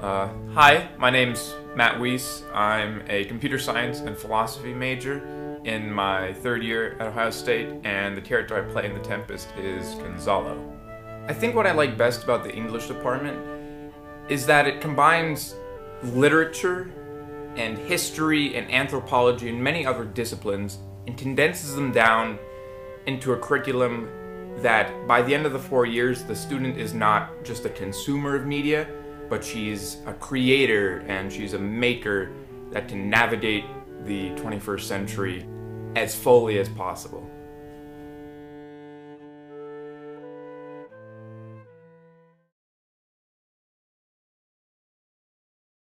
Uh, hi, my name's Matt Weise. I'm a computer science and philosophy major in my third year at Ohio State, and the character I play in The Tempest is Gonzalo. I think what I like best about the English department is that it combines literature and history and anthropology and many other disciplines and condenses them down into a curriculum that by the end of the four years, the student is not just a consumer of media, but she's a creator and she's a maker that can navigate the 21st century as fully as possible.